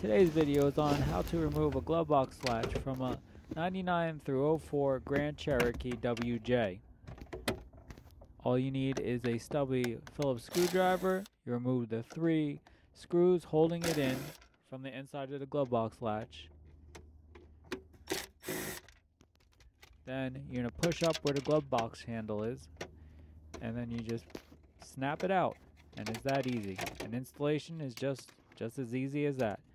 Today's video is on how to remove a glove box latch from a 99 through 04 Grand Cherokee WJ. All you need is a stubby Phillips screwdriver. You remove the three screws holding it in from the inside of the glove box latch. Then you're going to push up where the glove box handle is and then you just snap it out and it's that easy. And installation is just just as easy as that.